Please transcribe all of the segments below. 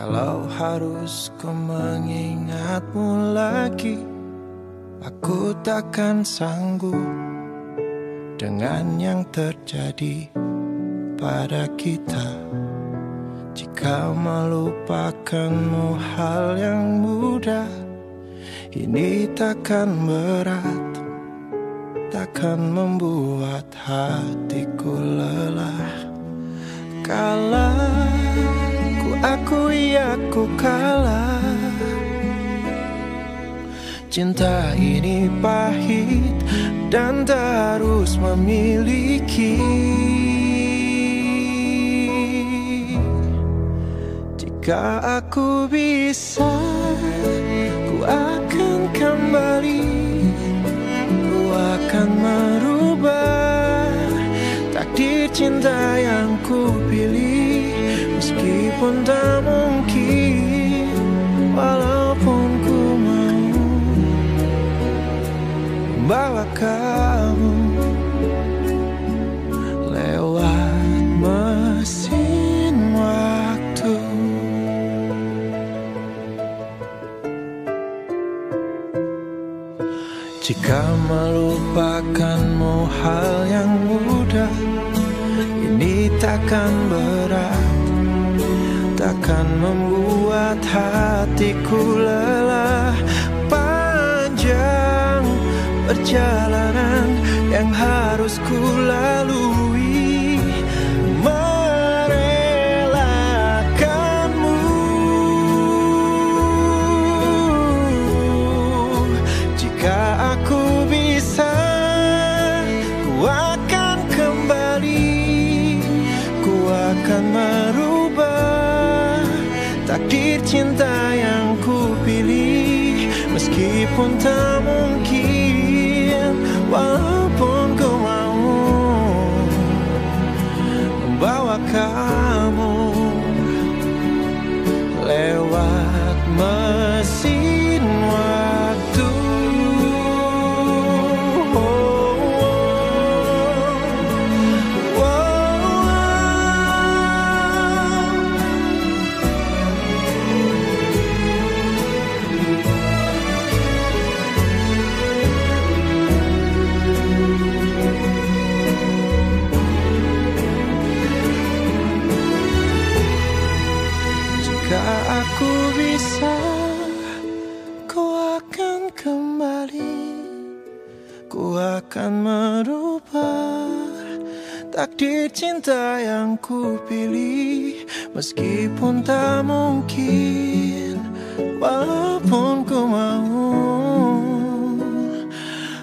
Kalau harus ku mengingatmu lagi Aku takkan sanggup Dengan yang terjadi pada kita. Jika melupakanmu hal yang mudah Ini takkan berat Takkan membuat hatiku lelah. Kalah Ku akui aku kalah. Cinta ini pahit dan tak harus memiliki. Jika aku bisa Ku akan kembali. Ku akan merubah Takdir cinta yang ku Meskipun tak mungkin Walaupun ku mau. Bawa kamu Lewat mesin waktu. Jika melupakanmu hal yang mudah Ini takkan berat Takkan membuat hatiku lelah. Panjang perjalanan yang harus ku lalui Meskipun cinta yang ku pilih Meskipun tak mungkin Walaupun ku mau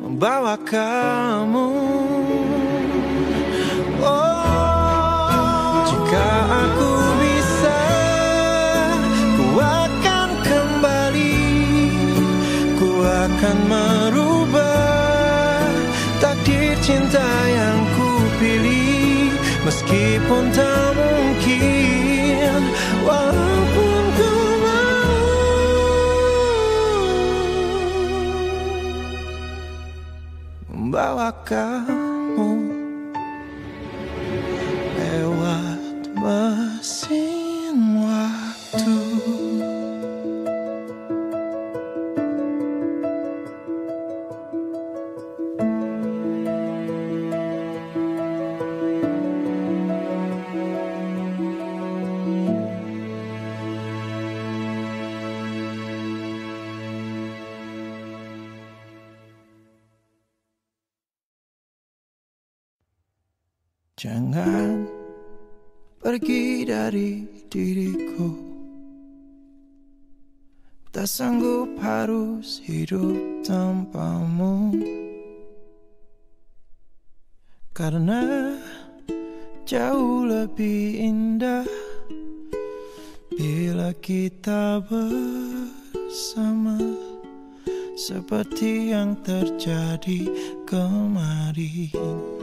Membawa kamu. Oh, jika aku bisa, ku akan kembali, ku akan merubah takdir cinta yang ku pilih, meskipun tak mungkin, walaupun ku mau. Membawa kamu Tak sanggup harus hidup tanpamu Karena jauh lebih indah Bila kita bersama Seperti yang terjadi kemarin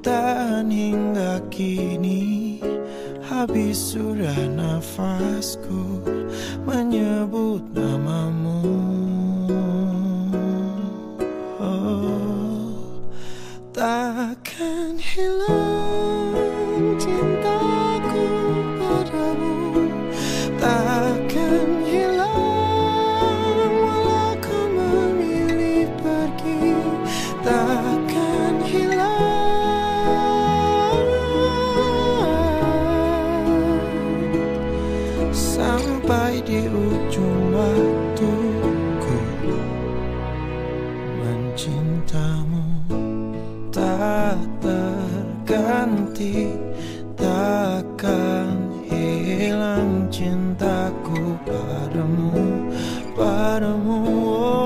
tahan hingga kini. Habis sudah nafasku menyebut namamu. Oh, Takkan hilang amor.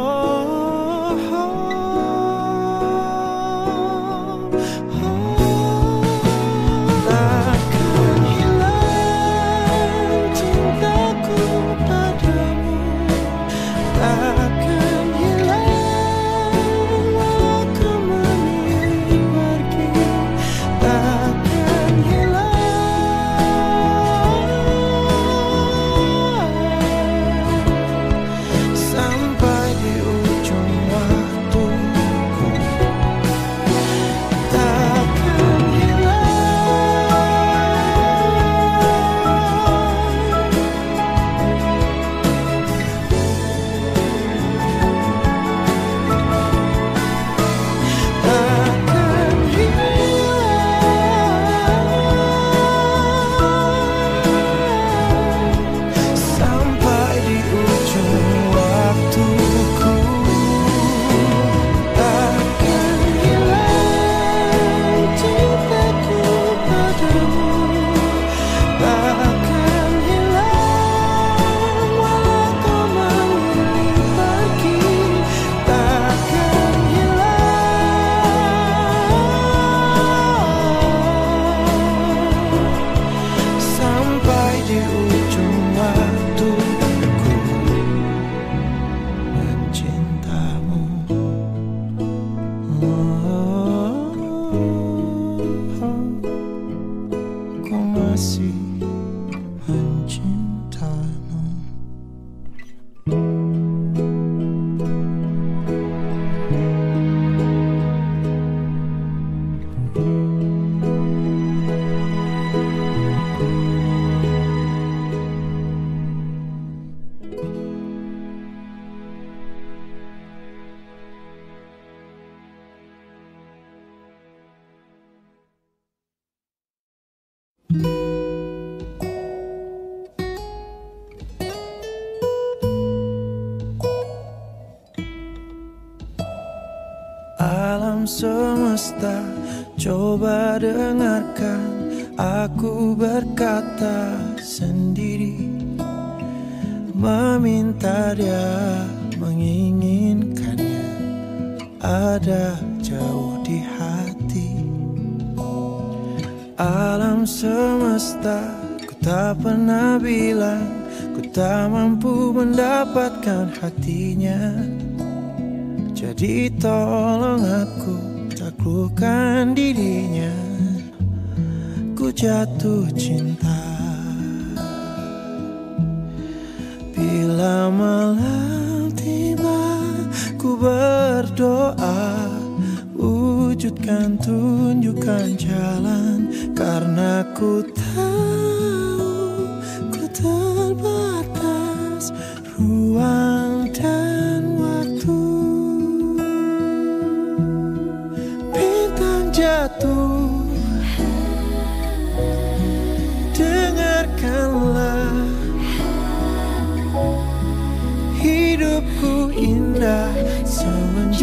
Dengarkan Aku berkata sendiri. Meminta dia menginginkannya Ada jauh di hati. Alam semesta ku tak pernah bilang Ku tak mampu mendapatkan hatinya. Jadi tolong aku taklukkan dirinya Ku jatuh cinta. Bila malam tiba ku berdoa Wujudkan tunjukkan jalan. Karena ku tahu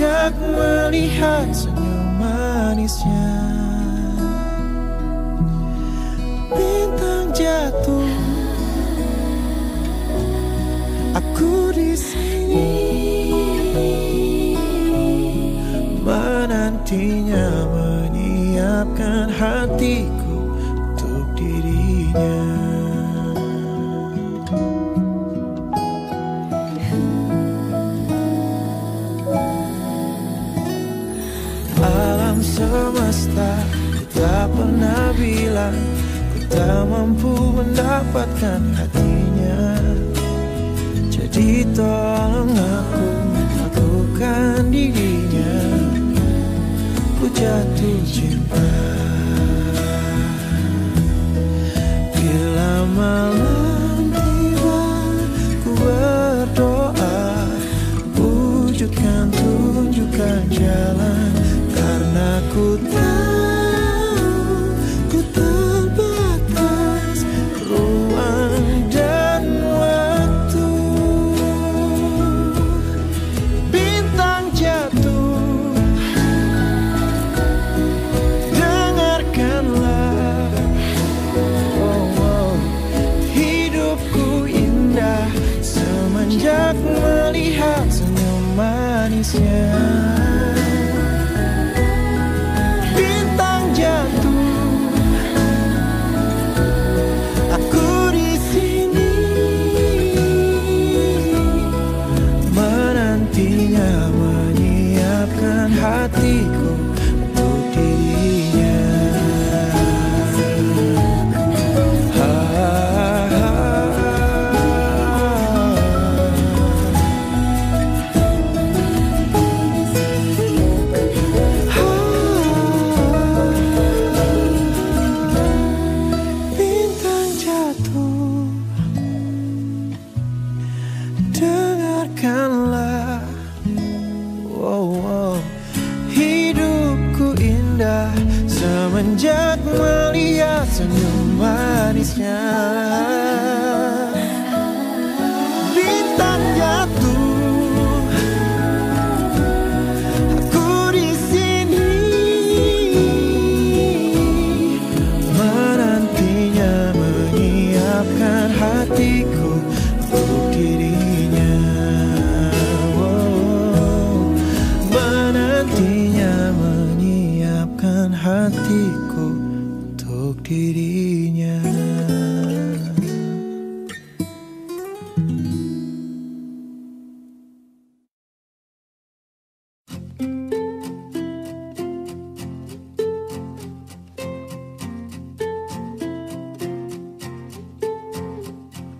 Semenjak melihat senyum manisnya Bintang jatuh. Aku di sini menantinya menyiapkan hatiku hatiku untuk dirinya.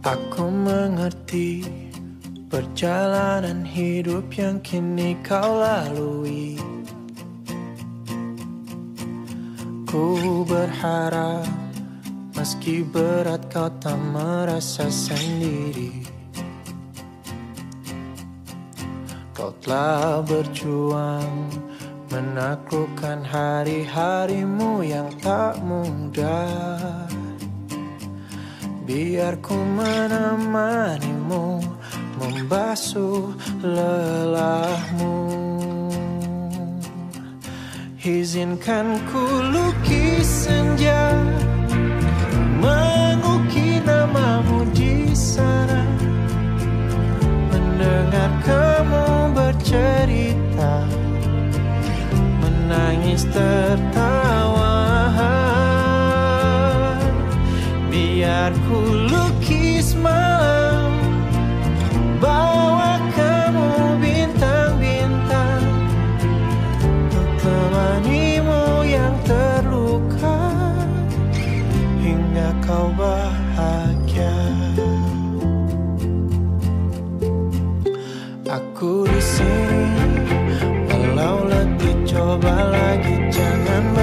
Aku mengerti perjalanan hidup yang kini kau lalui. Meski berat kau tak merasa sendiri. Kau telah berjuang Menaklukkan hari-harimu yang tak mudah. Biar ku menemanimu Membasuh lelahmu. Izinkan ku lukis senja mengukir namamu di sana. Mendengar kamu bercerita menangis tertawa. Biarku coba lagi jangan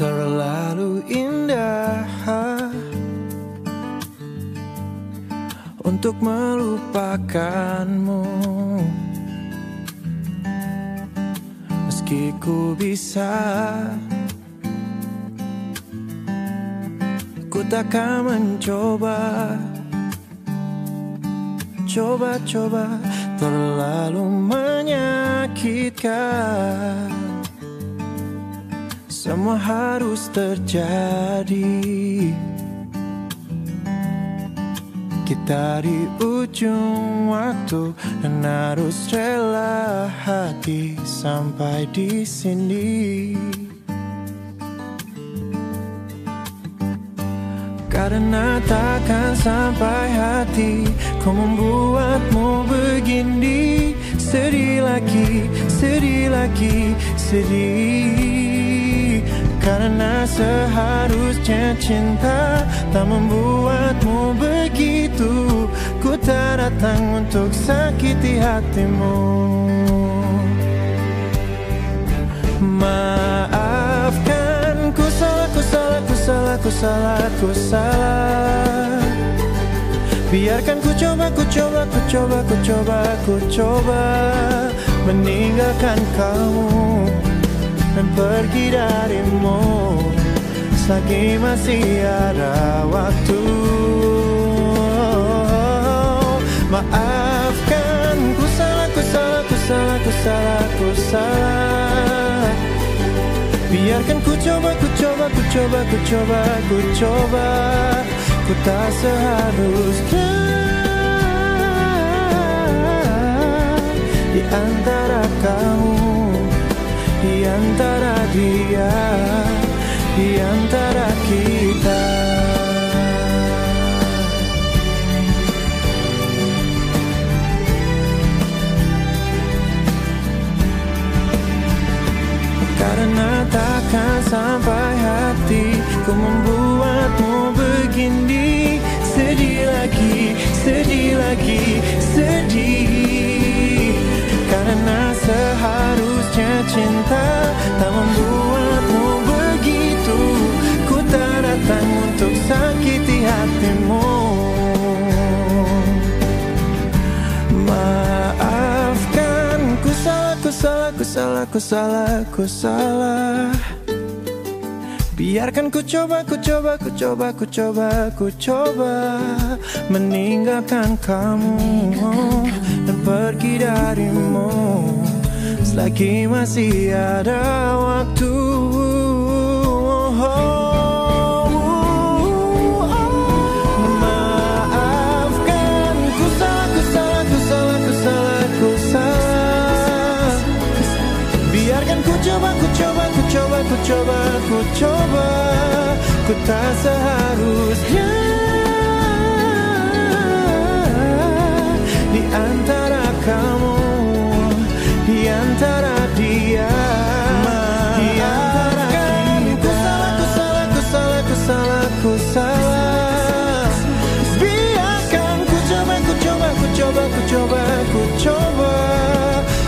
terlalu indah untuk melupakanmu. Meski ku bisa, ku takkan mencoba. Coba-coba terlalu menyakitkan. Semua harus terjadi. Kita di ujung waktu Dan harus rela hati Sampai di sini. Karena takkan sampai hati Kau membuatmu begini. Sedih lagi, sedih lagi, sedih Karena seharusnya cinta Tak membuatmu begitu. Ku tak datang untuk sakiti hatimu. Maafkan ku salah, ku salah, ku salah, ku salah, ku salah. Biarkan ku coba, ku coba, ku coba, ku coba, ku coba Meninggalkan kamu dan pergi darimu. Selagi masih ada waktu. Maafkan ku salah, ku salah, ku salah, ku salah, ku salah. Biarkan ku coba, ku coba, ku coba, ku coba, ku coba. Ku tak seharusnya. Di antara kamu Di antara dia Di antara kita. Karena takkan sampai hati Ku membuatmu begini. Sedih lagi, sedih lagi, sedih Karena seharusnya cinta Tak membuatmu begitu. Ku tak datang untuk sakiti hatimu. Maafkan ku salah, ku salah, ku salah, ku salah, ku salah. Biarkan ku coba, ku coba, ku coba, ku coba, ku coba Meninggalkan kamu pergi darimu. Selagi masih ada waktu. Maafkan ku salah, ku salah, ku salah, ku salah, ku salah Biarkan ku coba, ku coba, ku coba, ku coba, ku coba. Ku tak seharusnya. Di di antara dia. Ku biarkan ku coba ku coba ku coba ku coba ku coba.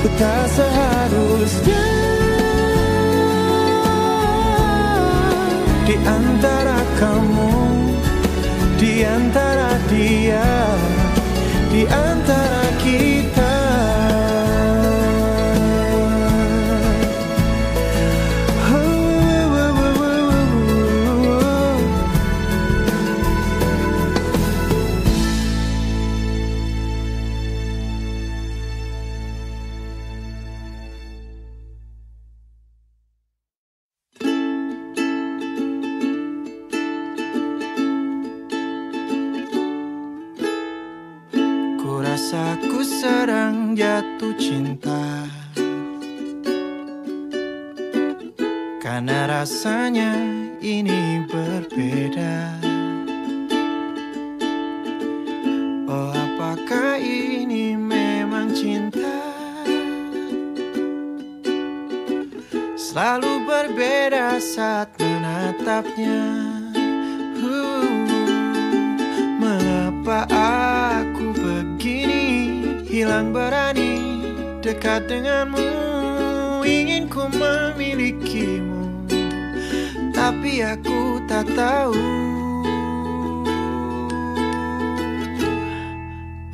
Ku tak jatuh cinta. Karena rasanya ini berbeda. Oh apakah ini memang cinta? Selalu berbeda saat menatapnya. Mengapa aku begini Hilang berani dekat denganmu Ingin ku memilikimu Tapi aku tak tahu.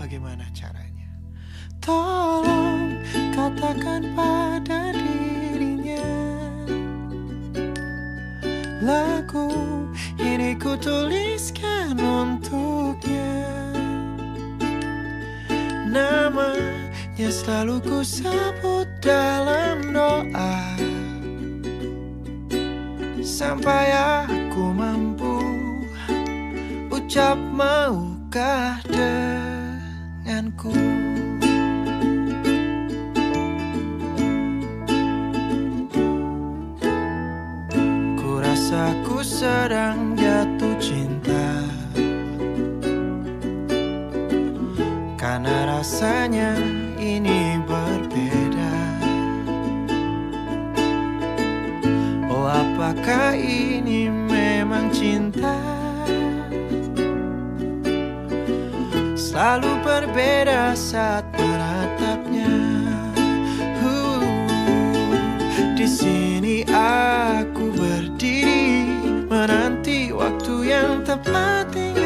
Bagaimana caranya? Tolong katakan pada dirinya Lagu ini ku tuliskan Selalu ku sebut dalam doa. Sampai aku mampu Ucap maukah denganku? Ku rasa ku sedang jatuh cinta. Karena rasanya apakah ini memang cinta? Selalu berbeda saat meratapnya. Di sini aku berdiri menanti waktu yang tepat. hingga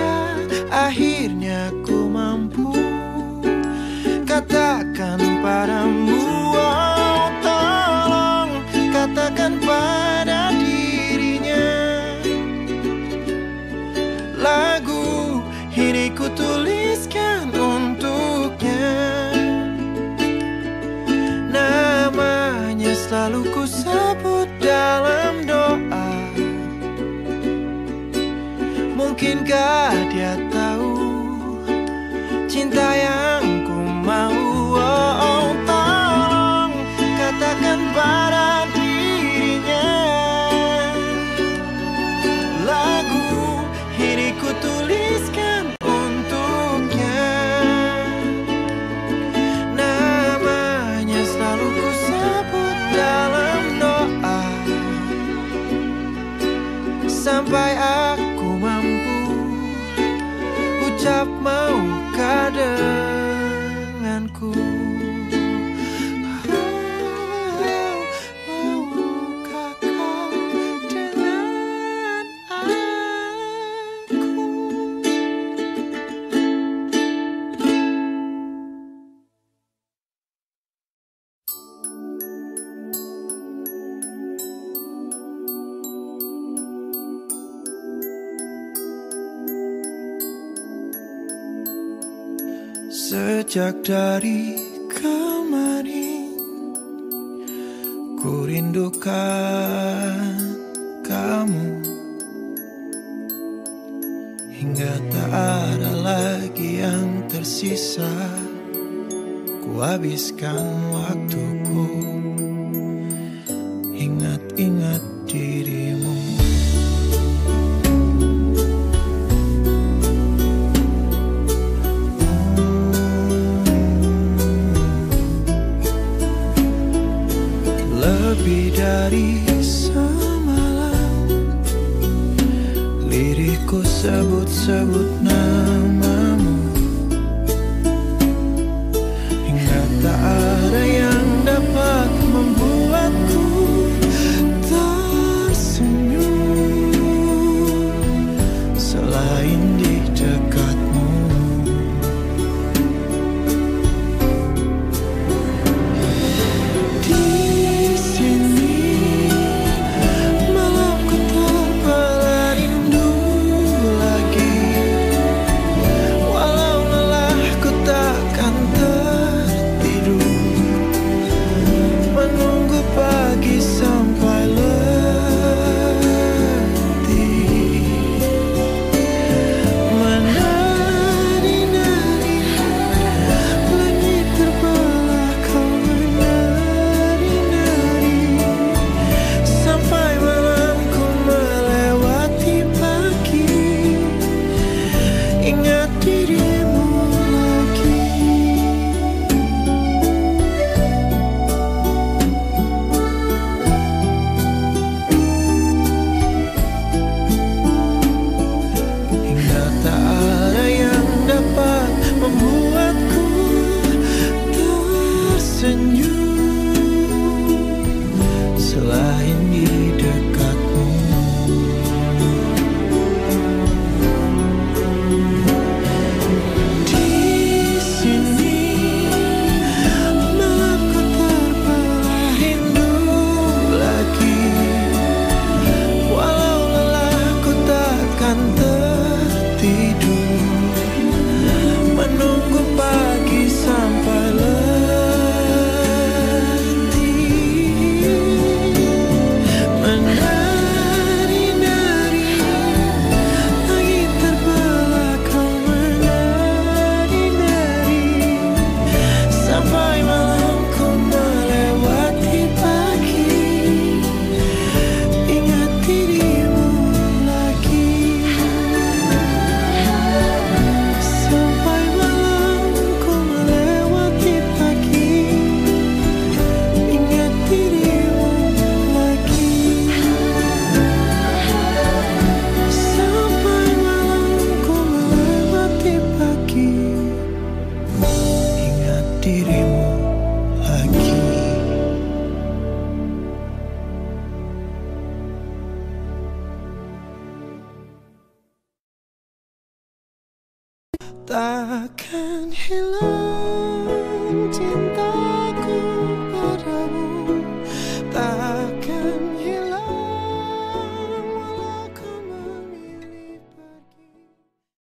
Sejak dari kemarin Ku rindukan kamu. Hingga tak ada lagi yang tersisa Ku habiskan waktuku